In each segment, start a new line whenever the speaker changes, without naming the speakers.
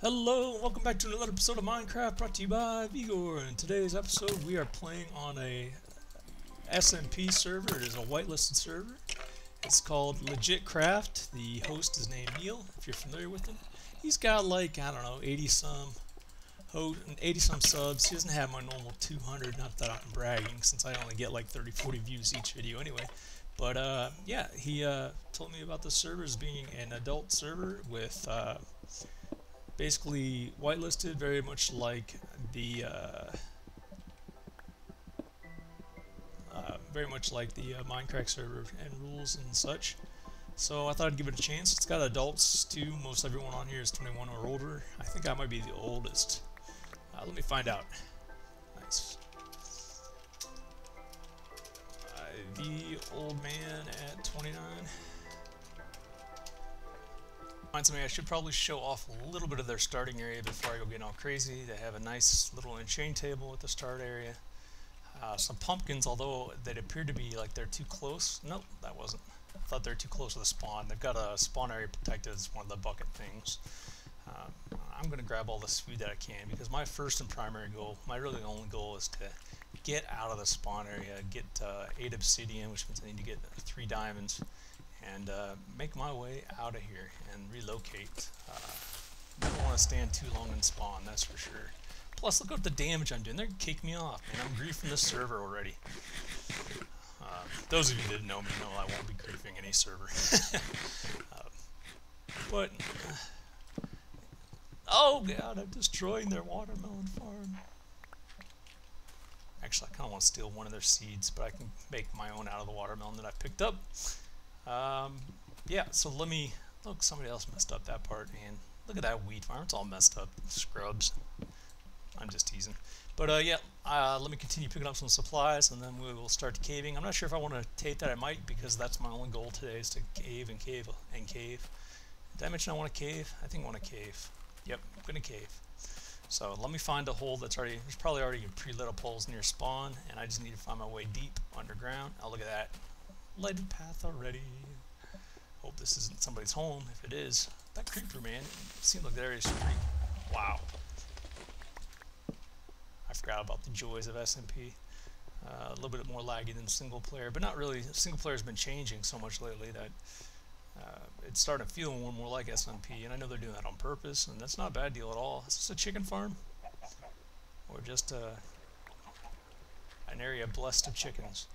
Hello, welcome back to another episode of Minecraft brought to you by Vegor. In today's episode, we are playing on a SMP server. It is a whitelisted server. It's called Legit Craft. The host is named Neil, if you're familiar with him. He's got like, I don't know, 80 some host, 80 some subs. He doesn't have my normal 200, not that I'm bragging, since I only get like 30, 40 views each video anyway. But uh, yeah, he uh, told me about the server as being an adult server with uh, basically whitelisted, very much like the uh, uh, very much like the uh, Minecrack server and rules and such. So I thought I'd give it a chance. It's got adults too. Most everyone on here is 21 or older. I think I might be the oldest. Uh, let me find out. Nice. Uh, the old man at 29. Reminds me, I should probably show off a little bit of their starting area before I go getting all crazy. They have a nice little enchant table at the start area. Uh, some pumpkins, although that appeared to be like they're too close. Nope, that wasn't. I thought they're too close to the spawn. They've got a spawn area protected as one of the bucket things. Um, I'm going to grab all the food that I can because my first and primary goal, my really only goal is to get out of the spawn area, get uh, 8 obsidian, which means I need to get 3 diamonds, and uh, make my way out of here and relocate. Uh, I don't want to stand too long and spawn, that's for sure. Plus, look at the damage I'm doing. They're kick kick me off, man. I'm griefing this server already. Uh, those of you that didn't know me know I won't be griefing any server. uh, but, oh god, I'm destroying their watermelon farm. Actually, I kind of want to steal one of their seeds, but I can make my own out of the watermelon that I picked up. Um, yeah, so let me, look, somebody else messed up that part, and look at that wheat farm, it's all messed up, scrubs. I'm just teasing. But uh, yeah, uh, let me continue picking up some supplies, and then we will start caving. I'm not sure if I want to tape that, I might, because that's my only goal today, is to cave and cave and cave. Did I mention I want to cave? I think I want to cave. Yep, I'm going to cave. So let me find a hole that's already, there's probably already pre-lit up holes near spawn, and I just need to find my way deep underground. Oh, look at that. Lighted path already. Hope this isn't somebody's home. If it is, that creeper, man, seems like there is pretty... Wow. I forgot about the joys of SMP. Uh, a little bit more laggy than single player, but not really. Single player has been changing so much lately that uh, it's starting to feel more and more like SMP, and I know they're doing that on purpose, and that's not a bad deal at all. Is this a chicken farm? Or just uh, an area blessed of chickens?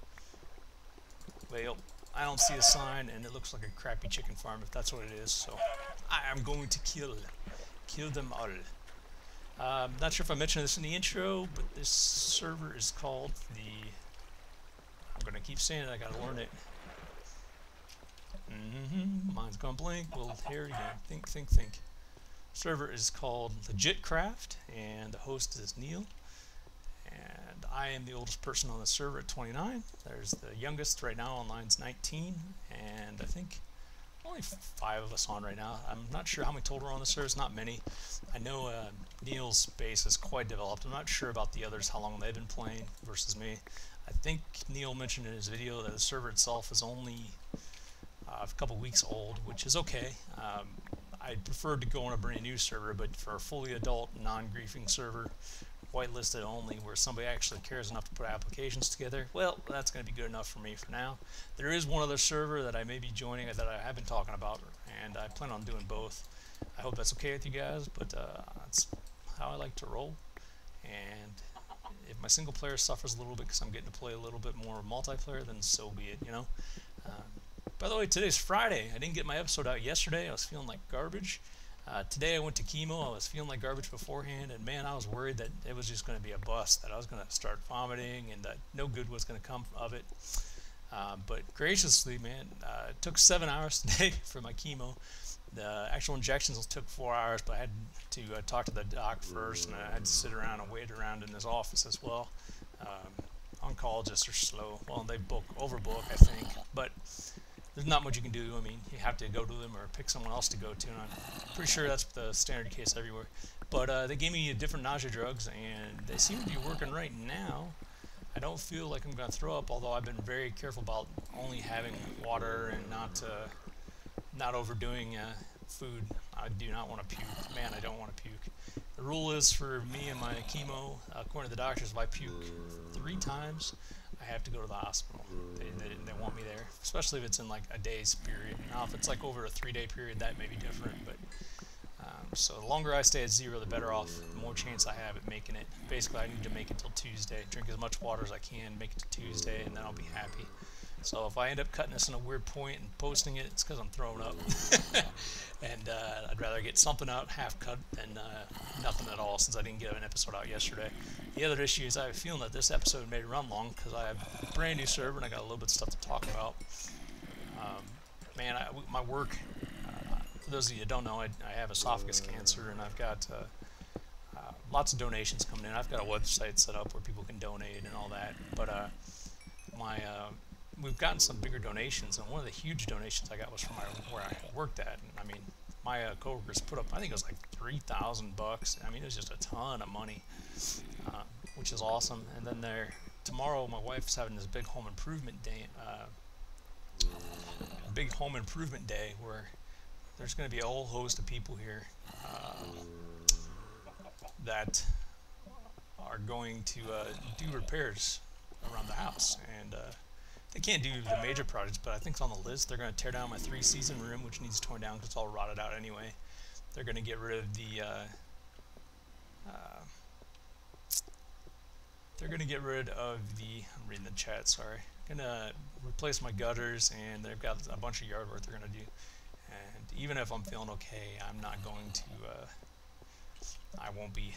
I don't see a sign, and it looks like a crappy chicken farm if that's what it is, so I am going to kill, kill them all. Um, not sure if I mentioned this in the intro, but this server is called the... I'm going to keep saying it, I got to learn it. Mm -hmm, mine's gone blank, Well, here again. Think, think, think. Server is called Legit Craft, and the host is Neil. I am the oldest person on the server at 29. There's the youngest right now online's 19, and I think only five of us on right now. I'm not sure how many total are on the server. It's not many. I know uh, Neil's base is quite developed. I'm not sure about the others, how long they've been playing versus me. I think Neil mentioned in his video that the server itself is only uh, a couple weeks old, which is okay. Um, I prefer to go on a brand new server, but for a fully adult, non-griefing server, whitelisted only, where somebody actually cares enough to put applications together, well, that's going to be good enough for me for now. There is one other server that I may be joining that I have been talking about, and I plan on doing both. I hope that's okay with you guys, but uh, that's how I like to roll. And if my single player suffers a little bit because I'm getting to play a little bit more multiplayer, then so be it, you know. Um, by the way, today's Friday. I didn't get my episode out yesterday. I was feeling like garbage. Uh, today I went to chemo. I was feeling like garbage beforehand, and man, I was worried that it was just going to be a bust, that I was going to start vomiting, and that no good was going to come of it. Uh, but graciously, man, uh, it took seven hours today for my chemo. The actual injections took four hours, but I had to uh, talk to the doc first, and I had to sit around and wait around in his office as well. Um, oncologists are slow. Well, they book overbook, I think, but there's not much you can do. I mean, you have to go to them or pick someone else to go to, and I'm pretty sure that's the standard case everywhere. But uh, they gave me different nausea drugs, and they seem to be working right now. I don't feel like I'm going to throw up, although I've been very careful about only having water and not uh, not overdoing uh, food. I do not want to puke. Man, I don't want to puke. The rule is for me and my chemo, according to the doctors, if I puke three times, I have to go to the hospital. They, they, they want me there, especially if it's in like a day's period. Now, if it's like over a three-day period, that may be different. But um, so the longer I stay at zero, the better off, the more chance I have at making it. Basically, I need to make it till Tuesday. Drink as much water as I can, make it to Tuesday, and then I'll be happy. So if I end up cutting this in a weird point and posting it, it's because I'm throwing up. and uh, I'd rather get something out half cut than uh, nothing at all since I didn't get an episode out yesterday. The other issue is I have a feeling that this episode may run long because I have a brand new server and I got a little bit of stuff to talk about. Um, man, I, my work, uh, for those of you that don't know, I, I, have esophagus cancer and I've got uh, uh, lots of donations coming in. I've got a website set up where people can donate and all that. But uh, my we've gotten some bigger donations, and one of the huge donations I got was from my, where I worked at. And, I mean, my uh, coworkers put up, I think it was like three thousand bucks. I mean, it was just a ton of money, uh, which is awesome. And then there, tomorrow, my wife's having this big home improvement day, uh, big home improvement day where there's going to be a whole host of people here uh, that are going to uh, do repairs around the house and uh, they can't do the major projects, but I think it's on the list. They're going to tear down my three-season room, which needs torn down because it's all rotted out anyway. They're going to get rid of the... Uh, uh, they're going to get rid of the... I'm reading the chat, sorry. Going to replace my gutters, and they've got a bunch of yard work they're going to do. And even if I'm feeling okay, I'm not going to... Uh, I won't be...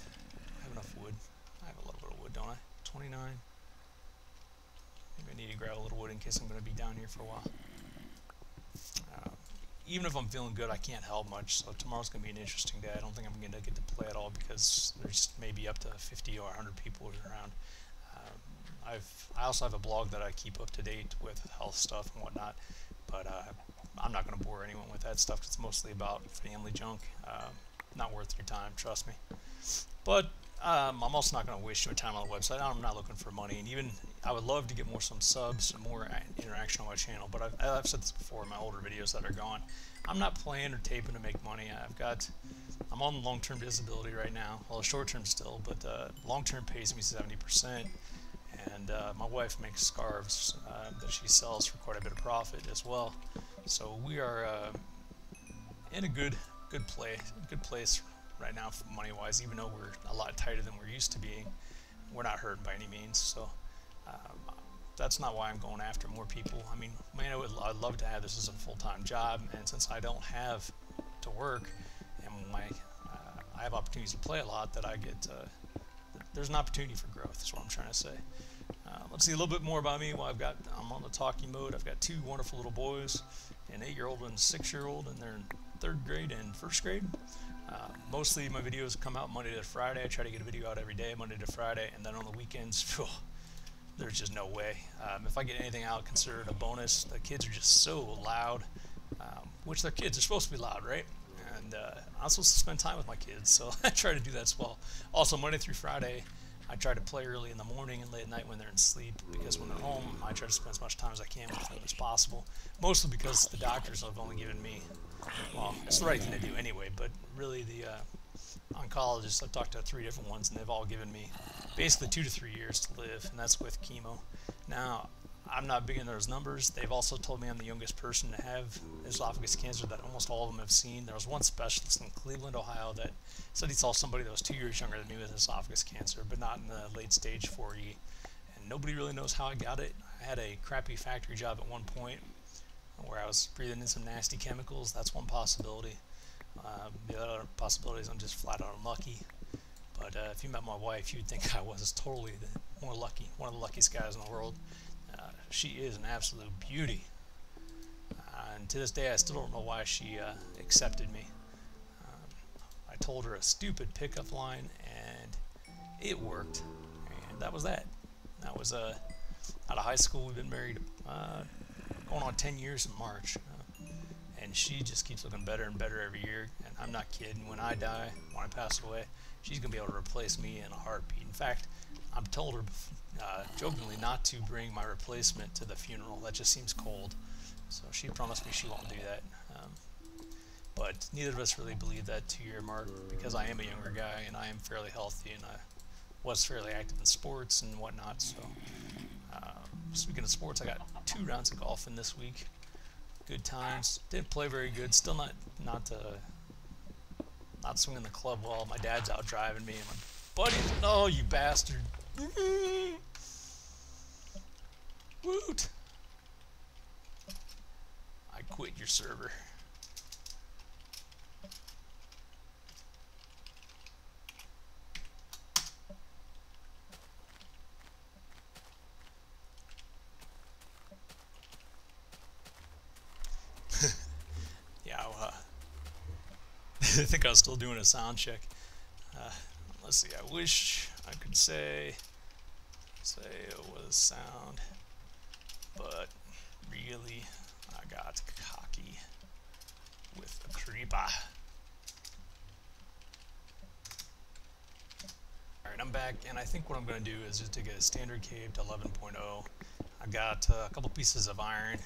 I have enough wood. I have a little bit of wood, don't I? 29. I need to grab a little wood in case I'm going to be down here for a while. Uh, even if I'm feeling good, I can't help much, so tomorrow's going to be an interesting day. I don't think I'm going to get to play at all because there's maybe up to 50 or 100 people around. Um, I've, I also have a blog that I keep up to date with health stuff and whatnot, but uh, I'm not going to bore anyone with that stuff. It's mostly about family junk. Uh, not worth your time, trust me. But um, I'm also not going to waste your time on the website. I'm not looking for money, and even I would love to get more some subs and more interaction on my channel. But I've, I've said this before in my older videos that are gone. I'm not playing or taping to make money. I've got I'm on long-term disability right now. Well, short-term still, but uh, long-term pays me 70%. And uh, my wife makes scarves uh, that she sells for quite a bit of profit as well. So we are uh, in a good good play good place right now money wise even though we're a lot tighter than we're used to being we're not hurting by any means so that's not why I'm going after more people. I mean man I would I'd love to have this as a full-time job and since I don't have to work and my uh, I have opportunities to play a lot that I get uh, there's an opportunity for growth is what I'm trying to say. Uh, let's see a little bit more about me. Well I've got I'm on the talking mode. I've got two wonderful little boys an eight-year-old and a six-year-old and they're in third grade and first grade. Uh, mostly my videos come out Monday to Friday. I try to get a video out every day, Monday to Friday, and then on the weekends, there's just no way. Um, if I get anything out considered a bonus, the kids are just so loud, um, which their kids are supposed to be loud, right? And uh, I'm supposed to spend time with my kids, so I try to do that as well. Also, Monday through Friday, I try to play early in the morning and late at night when they're in sleep because when they're home, I try to spend as much time as I can with them as possible. Mostly because the doctors have only given me well, it's the right thing to do anyway, but really the uh, oncologists, I've talked to three different ones, and they've all given me basically two to three years to live, and that's with chemo. Now, I'm not big in those numbers. They've also told me I'm the youngest person to have esophagus cancer that almost all of them have seen. There was one specialist in Cleveland, Ohio that said he saw somebody that was two years younger than me with esophagus cancer, but not in the late stage 4E. And nobody really knows how I got it. I had a crappy factory job at one point where I was breathing in some nasty chemicals. That's one possibility. Um, the other possibility is I'm just flat out unlucky. But uh, if you met my wife, you'd think I was totally the, more lucky, one of the luckiest guys in the world. Uh, she is an absolute beauty. Uh, and to this day, I still don't know why she uh, accepted me. Um, I told her a stupid pickup line, and it worked. And that was that. That was uh, out of high school. We've been married uh, going on 10 years in March. Uh, and she just keeps looking better and better every year. And I'm not kidding. When I die, when I pass away, she's going to be able to replace me in a heartbeat. In fact, I'm told her uh, jokingly not to bring my replacement to the funeral. That just seems cold. So she promised me she won't do that. Um, But neither of us really believe that two-year mark because I am a younger guy and I am fairly healthy and I was fairly active in sports and whatnot. So, uh, speaking of sports, I got two rounds of golf in this week. Good times. Didn't play very good. Still not not uh, not swinging the club well. My dad's out driving me, and my buddy. Oh, you bastard! Woot! I quit your server. yeah, uh, I think I was still doing a sound check. Uh, let's see, I wish I could say say it was sound, but really I got cocky with a creeper. Alright, I'm back, and I think what I'm going to do is just take a standard cave to 11.0. I got uh, a couple pieces of iron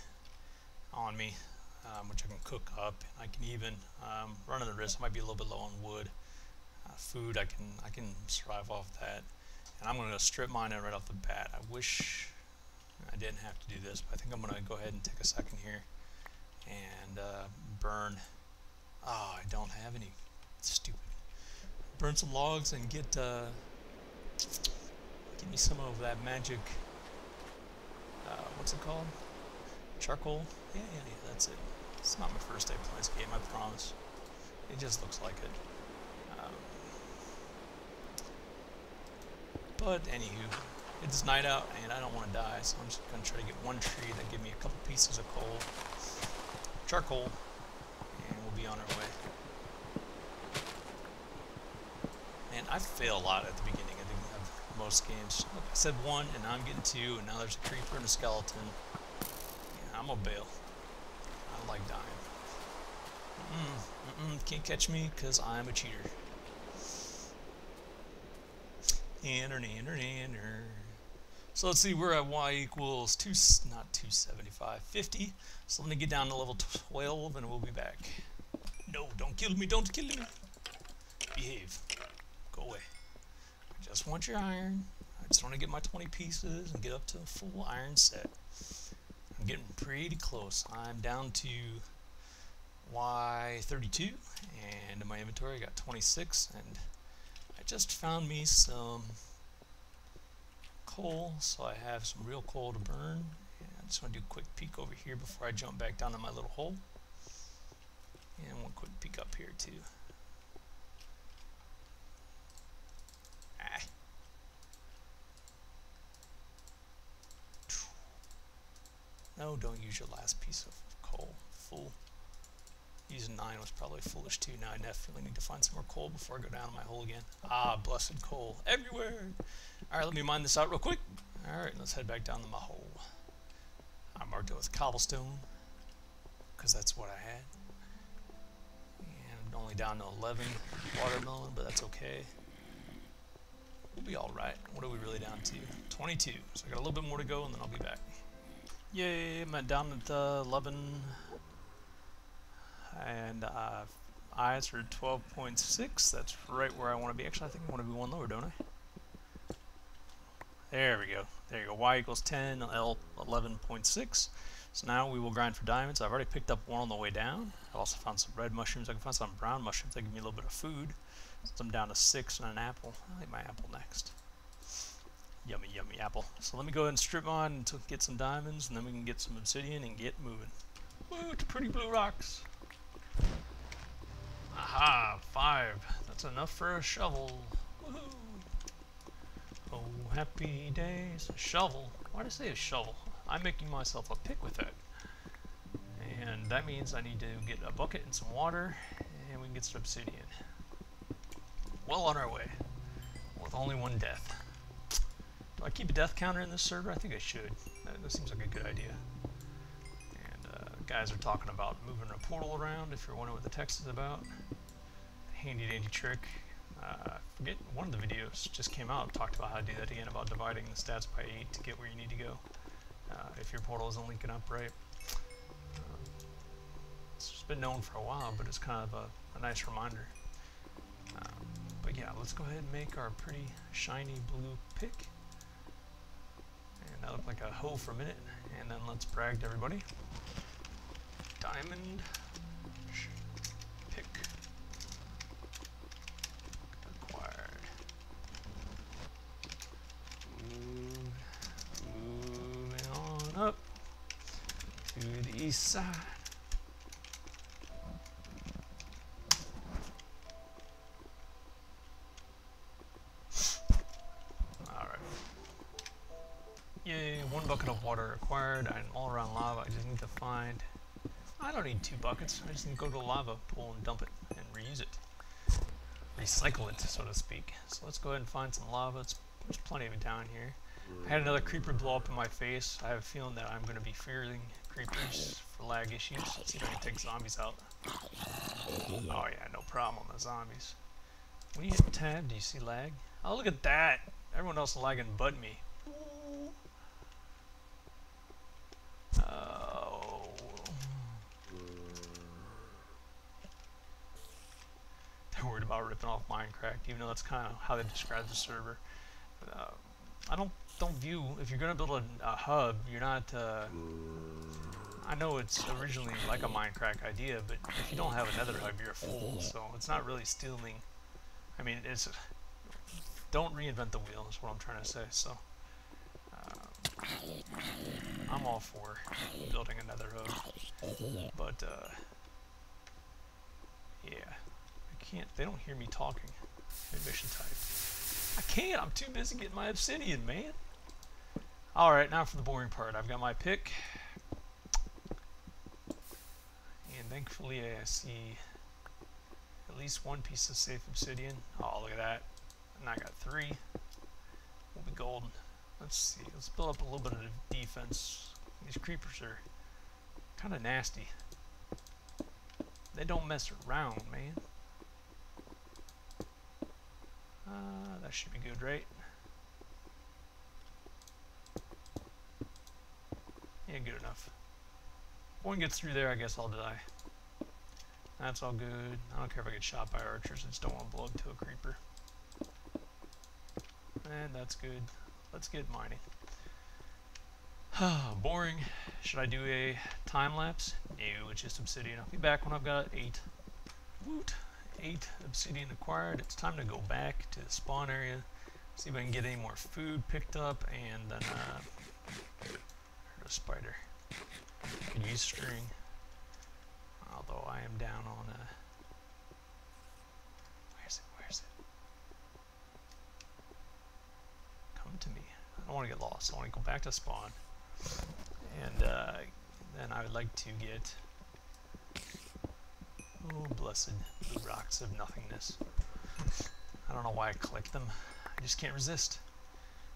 on me, um, which I can cook up. I can even, um, running the risk, I might be a little bit low on wood. Uh, food, I can I can survive off that. And I'm going to strip mine right off the bat. I wish I didn't have to do this, but I think I'm going to go ahead and take a second here and uh, burn. Oh, I don't have any. Stupid. Burn some logs and get uh, give me some of that magic. Uh, what's it called? Charcoal? Yeah, yeah, yeah. That's it. It's not my first day playing this game. I promise. It just looks like it. Um, but anywho, it's night out and I don't want to die, so I'm just going to try to get one tree that give me a couple pieces of coal, charcoal, and we'll be on our way. Man, I fail a lot at the beginning of, of most games. Look, I said one, and now I'm getting two, and now there's a creeper and a skeleton. Gonna bail. I like dying. Mm, mm, -mm, can't catch me because I'm a cheater. Nanner, nanner, nanner. So let's see, we're at y equals two, not 275, 50. So let me get down to level 12 and we'll be back. No, don't kill me, don't kill me. Behave. Go away. I just want your iron. I just want to get my 20 pieces and get up to a full iron set. I'm getting pretty close. I'm down to Y32 and in my inventory I got 26 and I just found me some coal, so I have some real coal to burn. And I just want to do a quick peek over here before I jump back down to my little hole. And one quick peek up here too. Ah. No, don't use your last piece of coal, fool. Using 9 was probably foolish too. Now I definitely need to find some more coal before I go down in my hole again. Ah, blessed coal. Everywhere! Alright, let me mine this out real quick. Alright, let's head back down to my hole. I marked it with cobblestone, because that's what I had. And only down to 11 watermelon, but that's okay. We'll be alright. What are we really down to? 22. So I got a little bit more to go, and then I'll be back. Yay, I'm down at uh, 11 and uh, eyes are 12.6. That's right where I want to be. Actually, I think I want to be one lower, don't I? There we go. There you go. Y equals 10, L 11.6. So now we will grind for diamonds. I've already picked up one on the way down. I've also found some red mushrooms. I can find some brown mushrooms They give me a little bit of food. So I'm down to six and an apple. I like my apple next. Yummy, yummy apple. So let me go ahead and strip on and get some diamonds, and then we can get some obsidian and get moving. Woo, to pretty blue rocks. Aha, five. That's enough for a shovel. Oh, happy days. A shovel. Why did I say a shovel? I'm making myself a pick with that. And that means I need to get a bucket and some water, and we can get some obsidian. Well on our way, with only one death. Do I keep a death counter in this server? I think I should. That, that seems like a good idea And guys are talking about moving a portal around, if you're wondering what the text is about. Handy dandy trick. Uh, forget, one of the videos just came out, talked about how to do that again, about dividing the stats by 8 to get where you need to go. Uh, if your portal isn't linking up right. Uh, just been known for a while, but it's kind of a, a nice reminder. Um, but yeah, let's go ahead and make our pretty shiny blue pick. That looked like a hoe for a minute. And then let's brag to everybody. Diamond pick acquired. moving on up to the east side. Two buckets. I just need to go to the lava pool and dump it and reuse it. Recycle it, so to speak. So let's go ahead and find some lava. It's, there's plenty of it down here. I had another creeper blow up in my face. I have a feeling that I'm going to be fearing creepers for lag issues. Let's see if I can take zombies out. Oh yeah, no problem on the zombies. When you hit tab, do you see lag? Oh, look at that! Everyone else lagging but me. Oh. Worried about ripping off Minecrack, even though that's kind of how they describe the server. But, uh, I don't don't view if you're gonna build a, a hub, you're not. Uh, I know it's originally like a Minecrack idea, but if you don't have another hub, you're a fool. So it's not really stealing. I mean, it's don't reinvent the wheel. Is what I'm trying to say. So. Uh, I'm all for building another hub, but uh, yeah, can't. They don't hear me talking. I type. I can't. I'm too busy getting my obsidian, man. All right, now for the boring part. I've got my pick, and thankfully I see at least one piece of safe obsidian. Oh, look at that! And I got three. We'll be golden. Let's see. Let's build up a little bit of defense. These creepers are kind of nasty. They don't mess around, man. Uh, that should be good, right? Yeah, good enough. If one gets through there, I guess I'll die. That's all good. I don't care if I get shot by archers. I just don't want to blow up to a creeper. And that's good. Let's get mining. Boring. Should I do a time lapse? No, it's just obsidian. I'll be back when I've got eight. Woot! Eight obsidian acquired. It's time to go back to the spawn area. See if I can get any more food picked up, and then uh, a spider. Can use string. Although I am down on a. Where's it? Where's it? Come to me. I don't want to get lost. I want to go back to spawn. And uh, then I would like to get. Oh, blessed blue rocks of nothingness. I don't know why I clicked them. I just can't resist.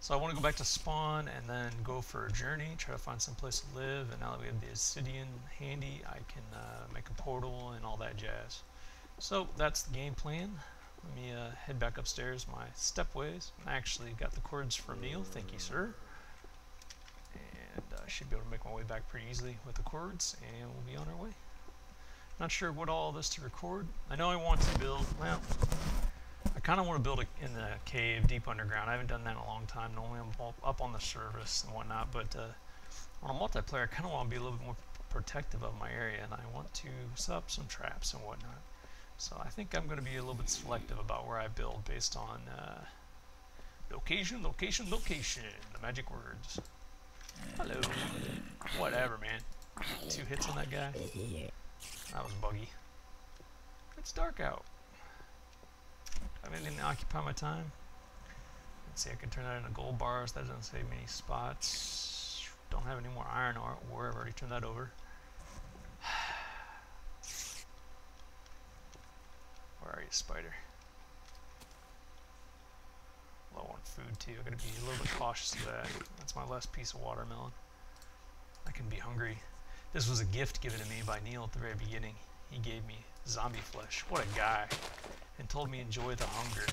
So I want to go back to spawn and then go for a journey, try to find some place to live. And now that we have the obsidian handy, I can uh, make a portal and all that jazz. So that's the game plan. Let me uh, head back upstairs my stepways. I actually got the coords from Neil. Thank you, sir. And I uh, should be able to make my way back pretty easily with the coords, and we'll be on our way. Not sure what all this to record. I know I want to build, well, I kind of want to build a, in the cave deep underground. I haven't done that in a long time. Normally I'm up on the surface and whatnot, but uh, on a multiplayer, I kind of want to be a little bit more protective of my area, and I want to set up some traps and whatnot. So I think I'm going to be a little bit selective about where I build based on uh, location, location, location, the magic words. Hello. Whatever, man. Two hits on that guy. That was buggy. It's dark out. I to occupy my time? Let's see, I can turn that into gold bars. That doesn't save me any spots. Don't have any more iron ore. I've already turned that over. Where are you, spider? Low on food too. I gotta be a little bit cautious of that. That's my last piece of watermelon. I can be hungry. This was a gift given to me by Neil at the very beginning. He gave me zombie flesh. What a guy. And told me enjoy the hunger.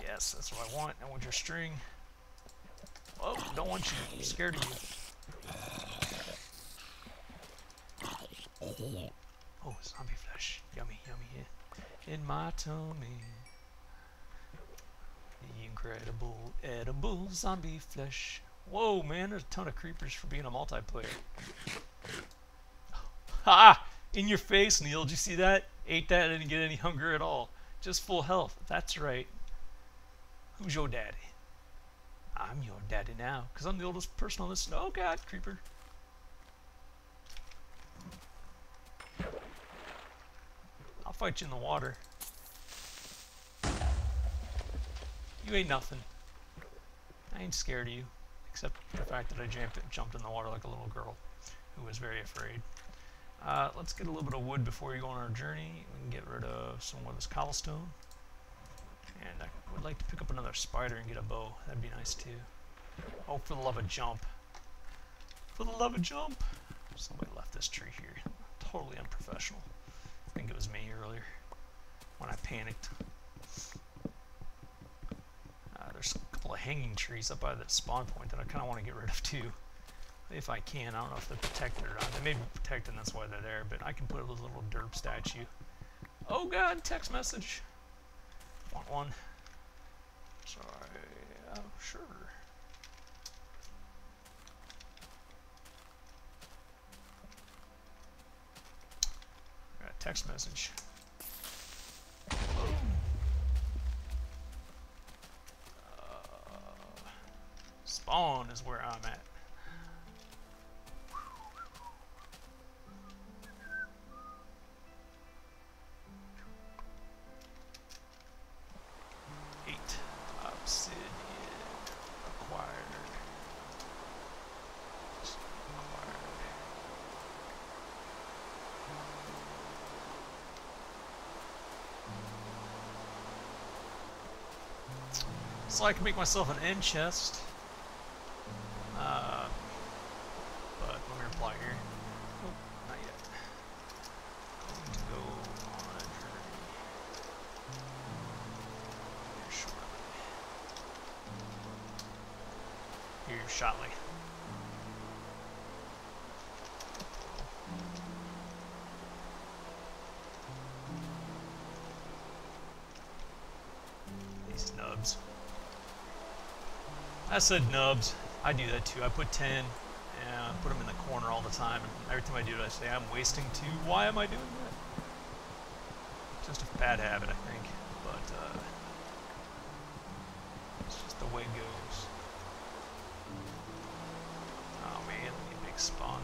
Yes, that's what I want. I want your string. Oh, don't want you. I'm scared of you. Oh, zombie flesh. Yummy, yummy. In my tummy. The incredible edible zombie flesh. Whoa, man, there's a ton of creepers for being a multiplayer. Ha! Ah, in your face, Neil. Did you see that? Ate that, and didn't get any hunger at all. Just full health. That's right. Who's your daddy? I'm your daddy now, because I'm the oldest person on this. Oh, God, creeper. I'll fight you in the water. You ain't nothing. I ain't scared of you, except for the fact that I jumped, jumped in the water like a little girl who was very afraid. Uh, let's get a little bit of wood before we go on our journey. We can get rid of some of this cobblestone. And I would like to pick up another spider and get a bow. That'd be nice too. Oh, for the love of jump. For the love of jump. Somebody left this tree here. Totally unprofessional. I think it was me earlier when I panicked. Uh, there's couple of hanging trees up by that spawn point that I kind of want to get rid of too. If I can. I don't know if they're protected or not. They may be protected and that's why they're there, but I can put a little derp statue. Oh god, text message. Want one? Sorry. Oh, sure. Got a text message. Uh, spawn is where I'm at. Eight obsidian acquired. So I can make myself an Ender chest. Said nubs. I do that too. I put 10 and I put them in the corner all the time. And every time I do it, I say, I'm wasting two. Why am I doing that? Just a bad habit, I think. But uh, it's just the way it goes. Oh man, big spawn.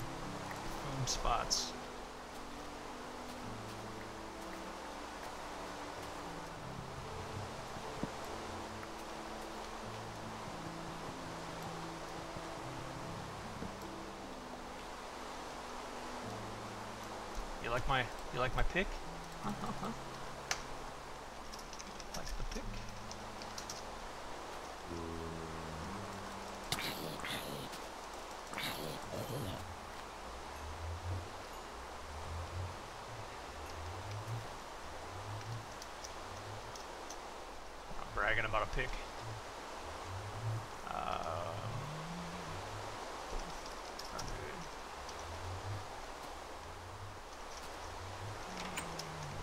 Food spots. Like my you like my pick? Huh, huh, huh. Like the pick? I'm bragging about a pick. Um, not good.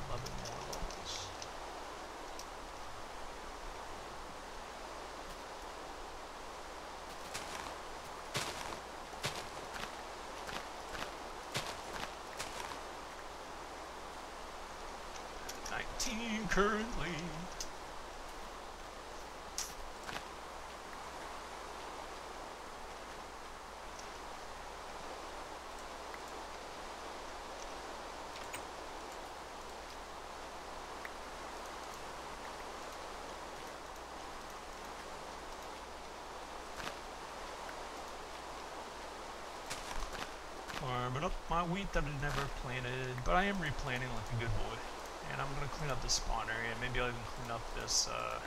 11 more levels. Nineteen currently. Farming up my wheat that I never planted, but I am replanting like a good boy. And I'm gonna clean up this spawn area. Maybe I'll even clean up this uh,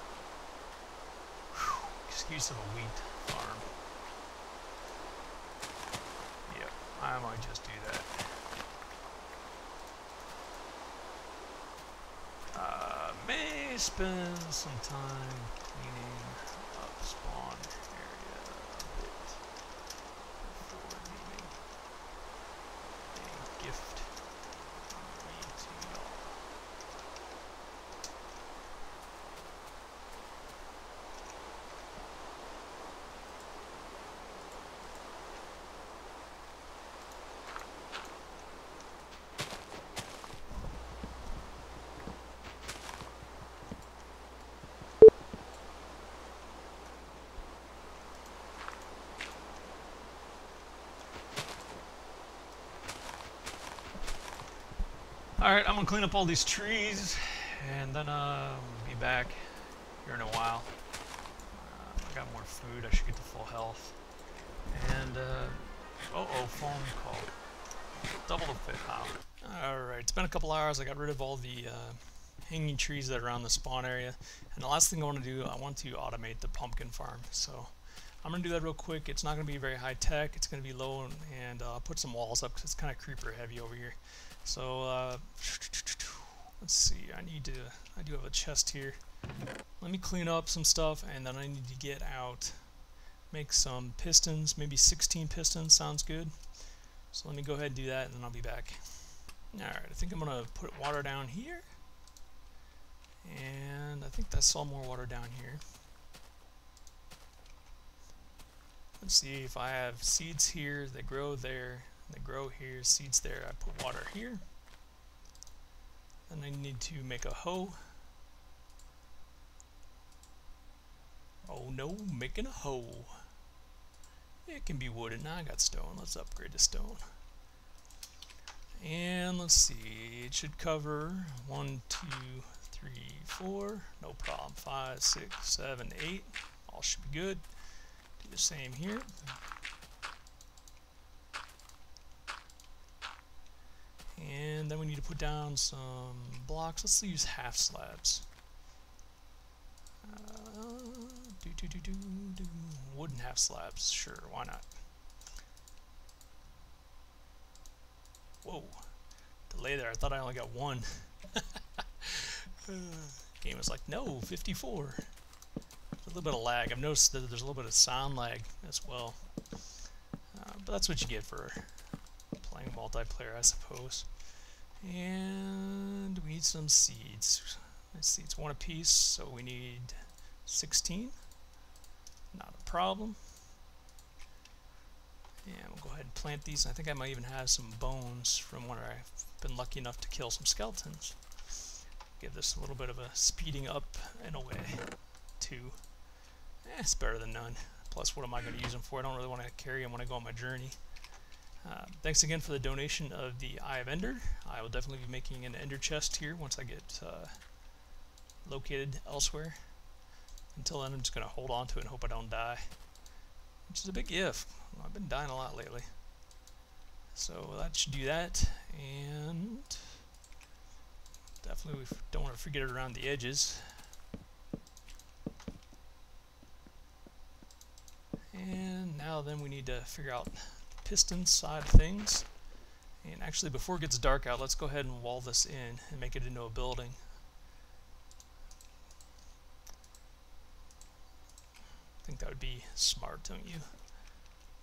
whew, excuse of a wheat farm. Yep, I might just do that. Uh, may spend some time cleaning up spawn area a bit before leaving a gift Alright, I'm gonna clean up all these trees and then uh, be back here in a while. Uh, I got more food, I should get to full health. And, uh, oh oh, phone call. Double the fit pile. Alright, it's been a couple hours, I got rid of all the uh, hanging trees that are around the spawn area. And the last thing I want to do, I want to automate the pumpkin farm. So I'm going to do that real quick. It's not going to be very high tech. It's going to be low and, and uh, put some walls up because it's kind of creeper heavy over here. So uh, let's see. I need to. I do have a chest here. Let me clean up some stuff and then I need to get out, make some pistons. Maybe 16 pistons sounds good. So let me go ahead and do that and then I'll be back. Alright, I think I'm going to put water down here. And I think that's all more water down here. Let's see if I have seeds here, they grow there, they grow here, seeds there, I put water here. Then I need to make a hoe. Oh no, making a hoe. It can be wooden. Now I got stone. Let's upgrade to stone. And let's see, it should cover one, two, three, four, no problem. Five, six, seven, eight, all should be good. The same here. And then we need to put down some blocks. Let's use half slabs. Uh, do, do, do, do, do. Wooden half slabs, sure, why not? Whoa, delay there. I thought I only got one. Game is like, no, 54. Little bit of lag. I've noticed that there's a little bit of sound lag as well. Uh, but that's what you get for playing multiplayer, I suppose. And we need some seeds. Seeds one apiece, so we need 16. Not a problem. And we'll go ahead and plant these. I think I might even have some bones from when I've been lucky enough to kill some skeletons give this a little bit of a speeding up in a way too. Eh, it's better than none. Plus, what am I going to use them for? I don't really want to carry them when I go on my journey. Uh, thanks again for the donation of the Eye of Ender. I will definitely be making an Ender chest here once I get uh, located elsewhere. Until then, I'm just going to hold on to it and hope I don't die. Which is a big if. Well, I've been dying a lot lately. So that should do that. And... Definitely we don't want to forget it around the edges. And now then we need to figure out piston side things. And actually before it gets dark out, let's go ahead and wall this in and make it into a building. I think that would be smart, don't you?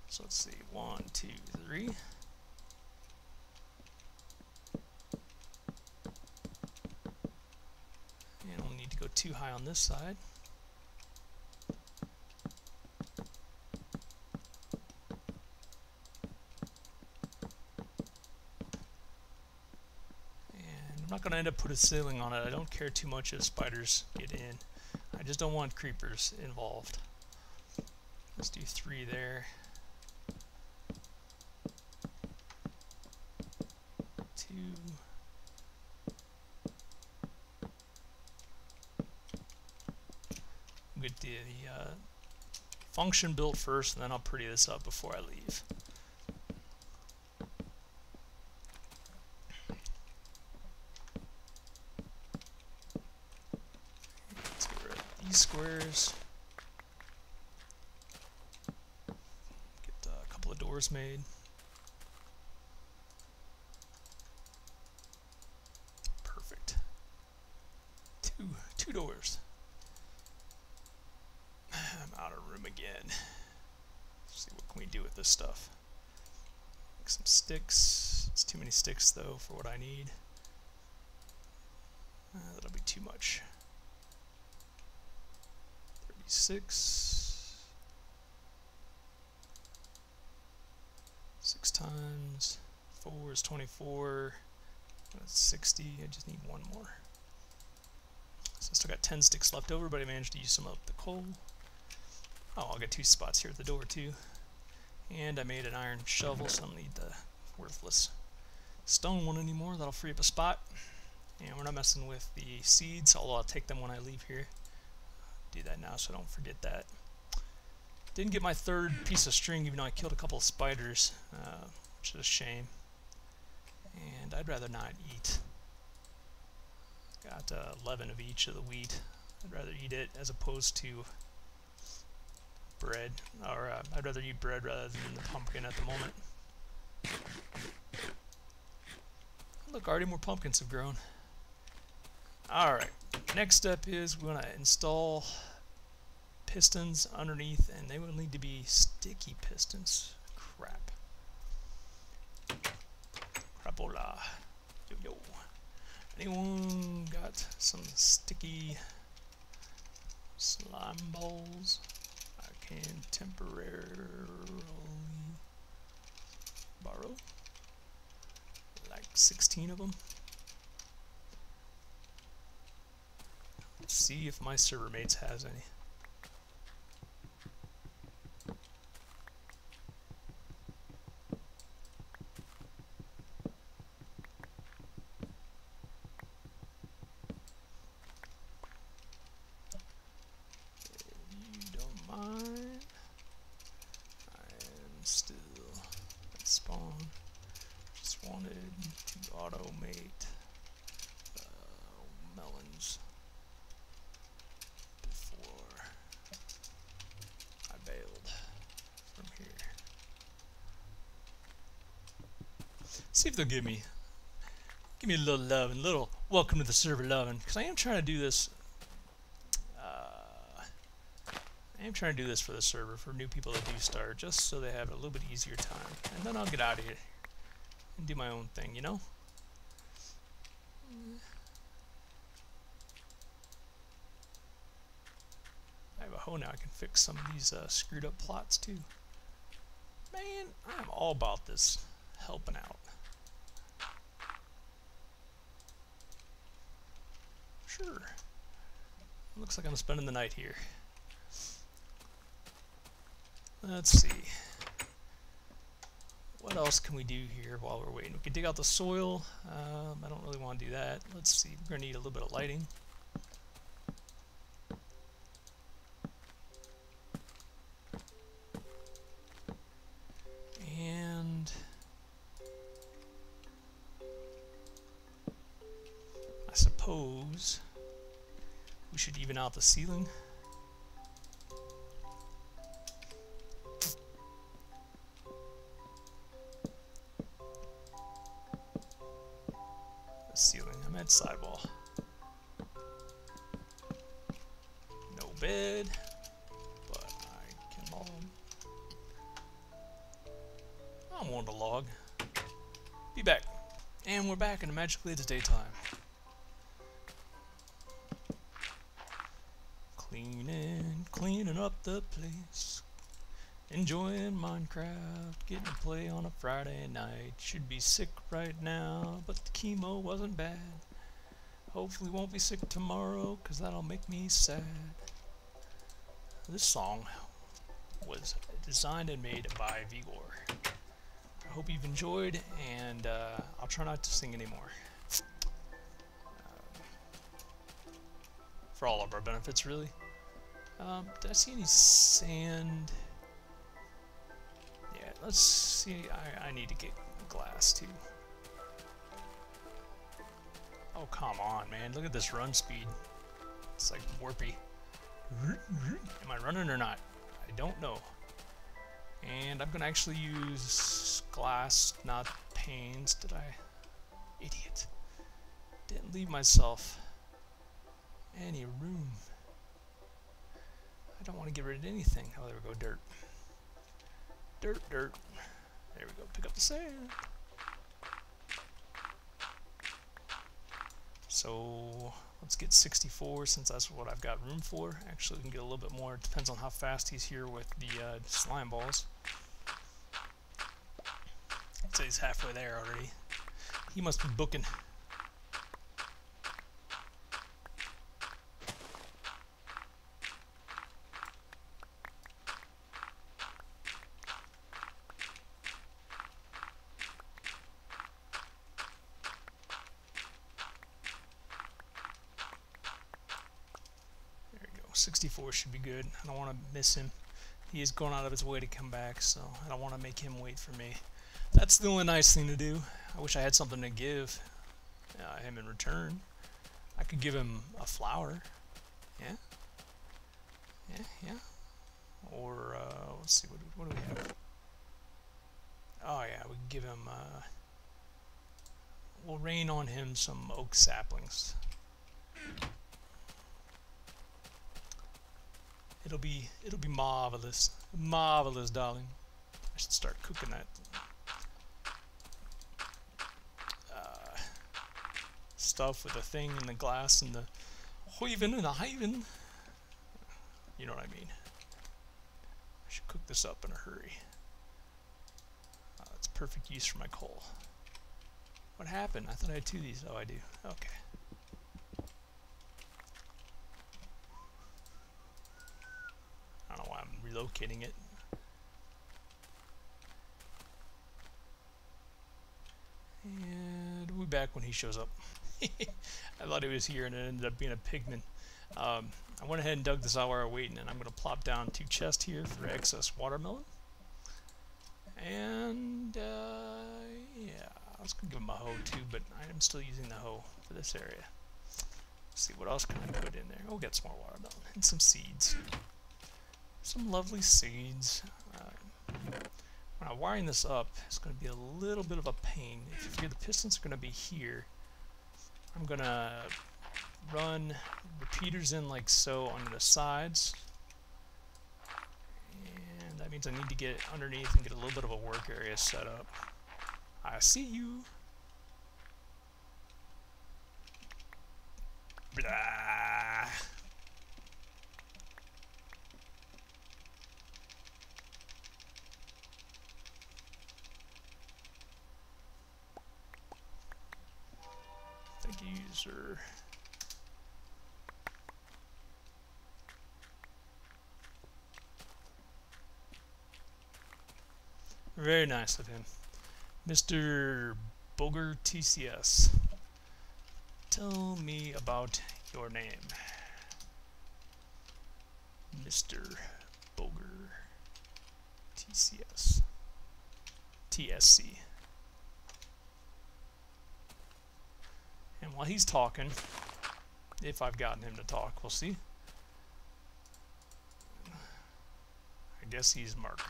So let's see, one, two, three. And we'll need to go too high on this side. Going to end up put a ceiling on it. I don't care too much if spiders get in. I just don't want creepers involved. Let's do three there. Two. get the, the uh, function built first, and then I'll pretty this up before I leave. Let's get rid of these squares. Get made. Perfect. Two, two doors. I'm out of room again. Let's see what can we do with this stuff. Make some sticks. It's too many sticks though for what I need. Uh, that'll be too much. 36. Six times is 24. That's 60. I just need one more. So I still got 10 sticks left over, but I managed to use some of the coal. Oh, I'll get two spots here at the door too. And I made an iron shovel, so I don't need the worthless stone one anymore. That'll free up a spot. And we're not messing with the seeds, although I'll take them when I leave here. Do that now so I don't forget that. Didn't get my third piece of string even though I killed a couple of spiders, uh, which is a shame. And I'd rather not eat. Got uh, 11 of each of the wheat. I'd rather eat it as opposed to bread, or uh, I'd rather eat bread rather than the pumpkin at the moment. Look, already more pumpkins have grown. Alright, next step is we want to install pistons underneath, and they will need to be sticky pistons. Crap. Crapola. Yo yo. Anyone got some sticky slime balls? I can temporarily borrow like 16 of them. Let's see if my server mates has any. See if they'll give me give me a little love and a little welcome to the server loving because I am trying to do this uh, I am trying to do this for the server for new people that do start just so they have a little bit easier time and then I'll get out of here and do my own thing you know? I have a hoe now I can fix some of these uh, screwed up plots too. Man I'm all about this helping out Sure. Looks like I'm spending the night here. Let's see. What else can we do here while we're waiting? We can dig out the soil. Um, I don't really want to do that. Let's see. We're going to need a little bit of lighting. And I suppose we should even out the ceiling. The ceiling, I meant sidewall. No bed, but I can log. I'm willing to log. Be back. And we're back and magically it's daytime. The place. Enjoying Minecraft, getting to play on a Friday night. Should be sick right now, but the chemo wasn't bad. Hopefully won't be sick tomorrow, cause that'll make me sad. This song was designed and made by Vegor. I hope you've enjoyed, and uh, I'll try not to sing anymore. for all of our benefits, really. Um, did I see any sand? Yeah, let's see. I, I need to get glass, too. Oh, come on, man. Look at this run speed. It's like warpy. Am I running or not? I don't know. And I'm going to actually use glass, not panes. Did I? Idiot. Didn't leave myself any room. I don't want to get rid of anything. Oh, there we go, dirt. Dirt, dirt. There we go, pick up the sand. So let's get 64 since that's what I've got room for. Actually, we can get a little bit more. It depends on how fast he's here with the uh, slime balls. I'd say he's halfway there already. He must be booking. 64 should be good. I don't want to miss him. He is going out of his way to come back, so I don't want to make him wait for me. That's the only nice thing to do. I wish I had something to give uh, him in return. I could give him a flower. Yeah? Yeah, yeah. Or, uh, let's see, what, what do we have? Oh yeah, we give him, uh, we'll rain on him some oak saplings. It'll be, it'll be marvelous. Marvelous, darling. I should start cooking that. Uh, stuff with the thing and the glass and the hoiven and the hyven. You know what I mean. I should cook this up in a hurry. Uh, it's perfect use for my coal. What happened? I thought I had two of these. Oh, I do. Okay. I don't know why I'm relocating it. And we'll be back when he shows up. I thought he was here and it ended up being a pigman. Um, I went ahead and dug this out while we are waiting, and I'm going to plop down two chests here for excess watermelon. And, uh, yeah, I was going to give him a hoe too, but I'm still using the hoe for this area. Let's see, what else can I put in there? Oh, get some more watermelon and some seeds. Some lovely seeds. Uh, when I'm wiring this up, it's going to be a little bit of a pain. If you figure the pistons are going to be here, I'm going to run repeaters in like so on the sides. And that means I need to get underneath and get a little bit of a work area set up. I see you. Blah. Sir. Very nice of him. Mr. Boger TCS. Tell me about your name. Mr. Boger TCS. TSC. And while he's talking, if I've gotten him to talk, we'll see. I guess he's Mark.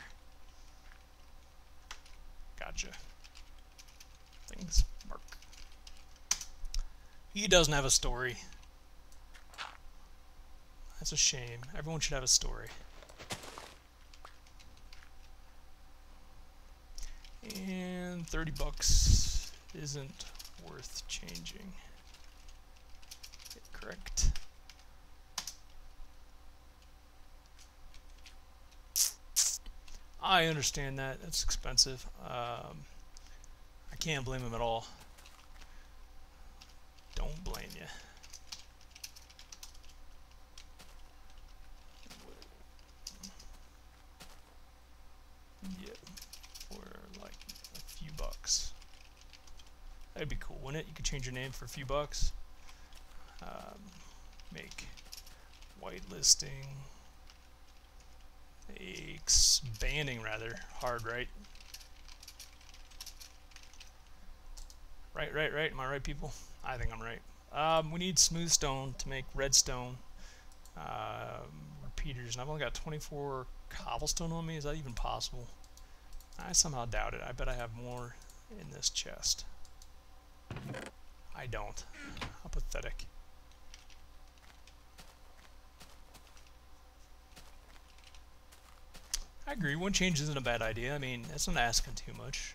Gotcha. Things Mark. He doesn't have a story. That's a shame. Everyone should have a story. And 30 bucks isn't worth changing. Correct. I understand that. It's expensive. Um, I can't blame him at all. Don't blame you. For like a few bucks. That'd be cool, wouldn't it? You could change your name for a few bucks. Um, make whitelisting expanding rather hard, right? Right, right, right. Am I right, people? I think I'm right. Um, we need smooth stone to make redstone uh, repeaters, and I've only got 24 cobblestone on me. Is that even possible? I somehow doubt it. I bet I have more in this chest. I don't. How pathetic. I agree, one change isn't a bad idea. I mean, that's not asking too much.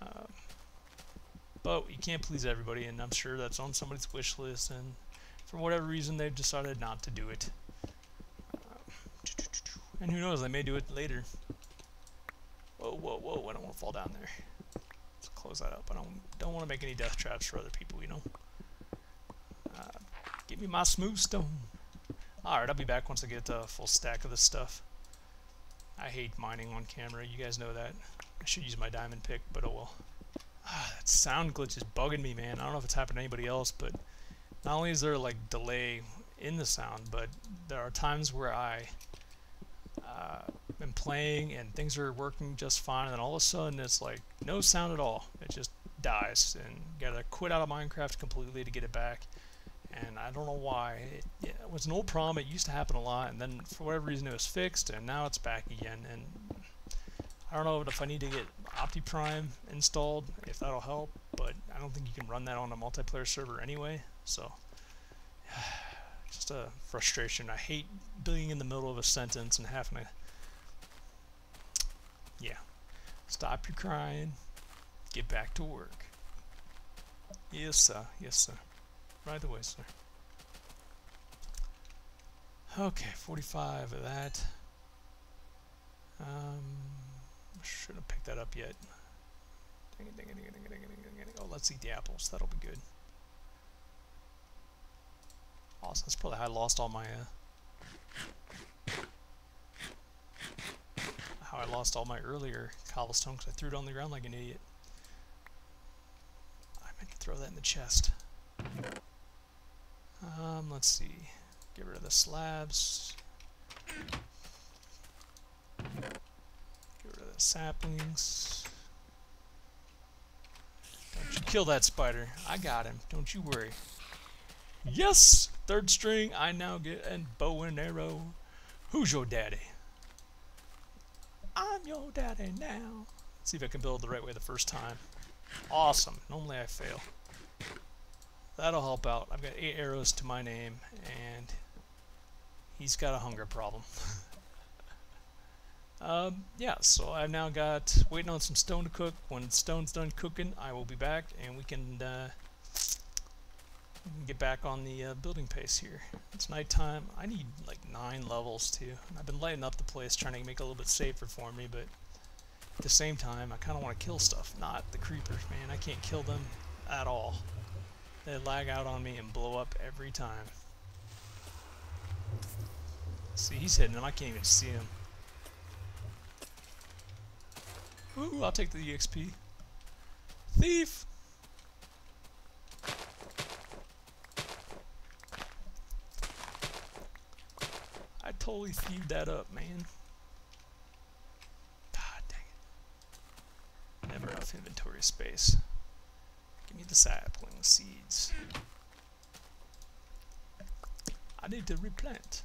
Uh, but you can't please everybody, and I'm sure that's on somebody's wish list, and for whatever reason, they've decided not to do it. Uh, and who knows, they may do it later. Whoa, whoa, whoa, I don't want to fall down there. Let's close that up. I don't, don't want to make any death traps for other people, you know? Uh, give me my smooth stone. Alright, I'll be back once I get a full stack of this stuff. I hate mining on camera, you guys know that. I should use my diamond pick, but oh well. Ah, sound glitch is bugging me, man. I don't know if it's happened to anybody else, but not only is there like delay in the sound, but there are times where I uh, am playing and things are working just fine, and then all of a sudden it's like no sound at all. It just dies, and gotta quit out of Minecraft completely to get it back. And I don't know why. It, it was an old problem. It used to happen a lot, and then for whatever reason it was fixed, and now it's back again. And I don't know if I need to get OptiFine installed, if that'll help, but I don't think you can run that on a multiplayer server anyway. So just a frustration. I hate being in the middle of a sentence and having to, yeah, stop your crying, get back to work. Yes, sir. Yes, sir. Right away, sir. Okay, 45 of that. Um, shouldn't have picked that up yet. Oh, let's eat the apples. That'll be good. Awesome. That's probably how I lost all my, uh, how I lost all my earlier cobblestone because I threw it on the ground like an idiot. I meant to throw that in the chest. Um, let's see. Get rid of the slabs. Get rid of the saplings. Don't you kill that spider. I got him. Don't you worry. Yes! Third string, I now get a bow and arrow. Who's your daddy? I'm your daddy now. Let's see if I can build the right way the first time. Awesome. Normally I fail. That'll help out. I've got eight arrows to my name, and he's got a hunger problem. um, yeah, so I've now got waiting on some stone to cook. When stone's done cooking, I will be back, and we can uh, get back on the uh, building pace here. It's nighttime. I need like nine levels too. I've been lighting up the place, trying to make it a little bit safer for me, but at the same time, I kind of want to kill stuff, not the creepers, man. I can't kill them at all. They lag out on me and blow up every time. See, he's hitting them. I can't even see him. Ooh, I'll take the EXP. Thief! I totally thieved that up, man. God dang it. Never enough inventory space. The sapling seeds. I need to replant.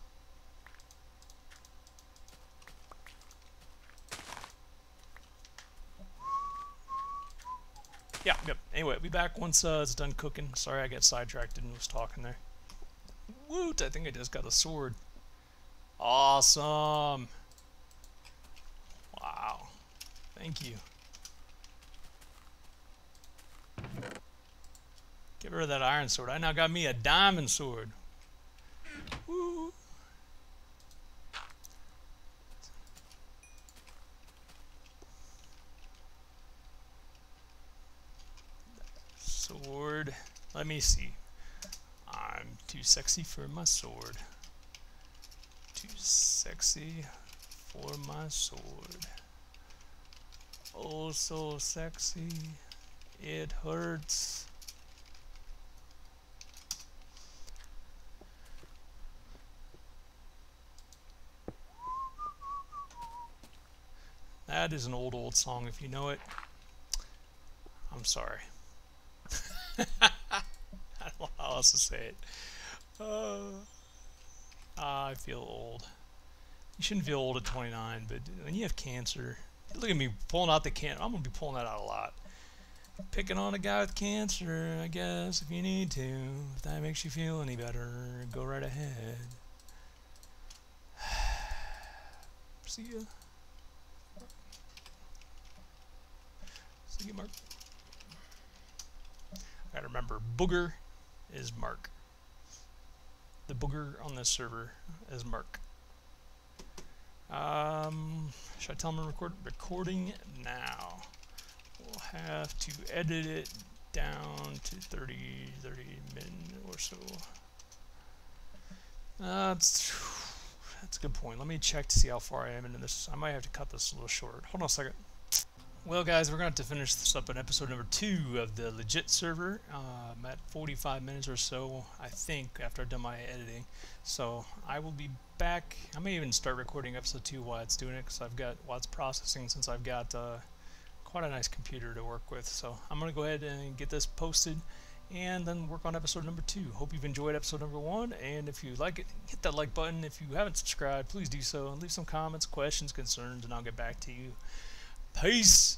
Yeah, yep. Anyway, be back once uh, it's done cooking. Sorry I got sidetracked and was talking there. Woot! I think I just got a sword. Awesome! Wow. Thank you. Get rid of that iron sword. I now got me a diamond sword. Woo! Sword. Let me see. I'm too sexy for my sword. Too sexy for my sword. Oh, so sexy. It hurts. That is an old, old song. If you know it, I'm sorry. I don't know how else to say it. Uh, I feel old. You shouldn't feel old at 29, but when you have cancer, look at me pulling out the can. I'm gonna be pulling that out a lot. Picking on a guy with cancer, I guess, if you need to. If that makes you feel any better, go right ahead. See ya. Mark. I gotta remember, Booger is Mark. The Booger on this server is Mark. Um, should I tell him to record? Recording now. We'll have to edit it down to 30, 30 minutes or so. That's, that's a good point. Let me check to see how far I am into this. I might have to cut this a little short. Hold on a second. Well, guys, we're going to have to finish this up in episode number two of the legit server. I'm at 45 minutes or so, I think, after I've done my editing. So I will be back. I may even start recording episode two while it's doing it, because I've got while it's processing, since I've got uh, quite a nice computer to work with. So I'm going to go ahead and get this posted and then work on episode number two. Hope you've enjoyed episode number one, and if you like it, hit that like button. If you haven't subscribed, please do so, and leave some comments, questions, concerns, and I'll get back to you. Peace!